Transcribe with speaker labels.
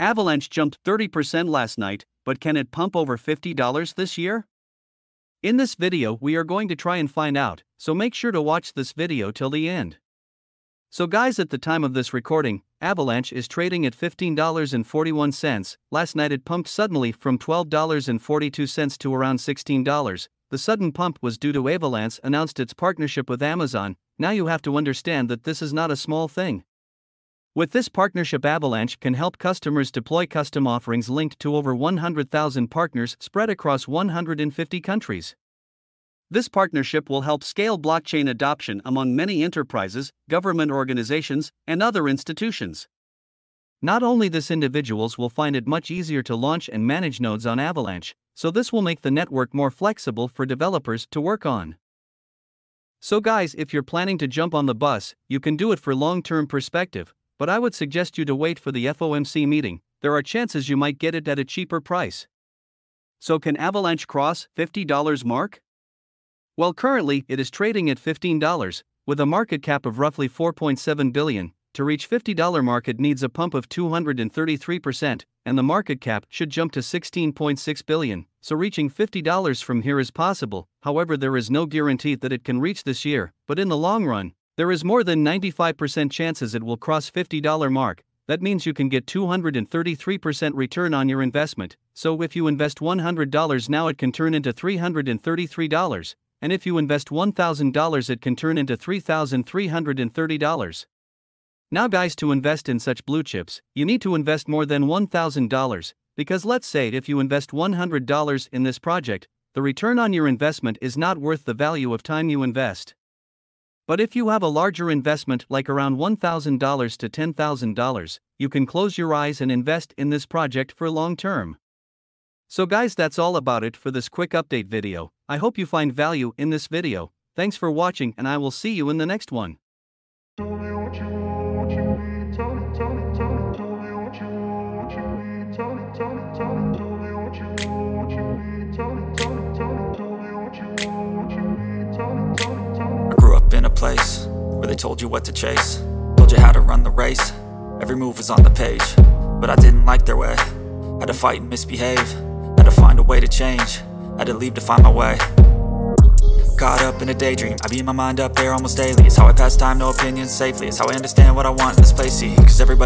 Speaker 1: Avalanche jumped 30% last night, but can it pump over $50 this year? In this video, we are going to try and find out, so make sure to watch this video till the end. So, guys, at the time of this recording, Avalanche is trading at $15.41. Last night it pumped suddenly from $12.42 to around $16. The sudden pump was due to Avalanche announced its partnership with Amazon. Now you have to understand that this is not a small thing. With this partnership, Avalanche can help customers deploy custom offerings linked to over 100,000 partners spread across 150 countries. This partnership will help scale blockchain adoption among many enterprises, government organizations, and other institutions. Not only this individuals will find it much easier to launch and manage nodes on Avalanche, so this will make the network more flexible for developers to work on. So guys, if you're planning to jump on the bus, you can do it for long-term perspective, but I would suggest you to wait for the FOMC meeting, there are chances you might get it at a cheaper price. So can Avalanche cross $50 mark? Well, currently it is trading at $15 with a market cap of roughly 4.7 billion. To reach $50 mark it needs a pump of 233% and the market cap should jump to 16.6 billion. So reaching $50 from here is possible. However, there is no guarantee that it can reach this year, but in the long run, there is more than 95% chances it will cross $50 mark. That means you can get 233% return on your investment. So if you invest $100 now it can turn into $333, and if you invest $1000 it can turn into $3330. Now guys to invest in such blue chips, you need to invest more than $1000 because let's say if you invest $100 in this project, the return on your investment is not worth the value of time you invest. But if you have a larger investment like around $1,000 to $10,000, you can close your eyes and invest in this project for long term. So guys that's all about it for this quick update video, I hope you find value in this video, thanks for watching and I will see you in the next one.
Speaker 2: Place where they told you what to chase, told you how to run the race. Every move was on the page, but I didn't like their way. Had to fight and misbehave, had to find a way to change, had to leave to find my way. Caught up in a daydream, I beat my mind up there almost daily. It's how I pass time, no opinions safely. It's how I understand what I want in this place, see, cause everybody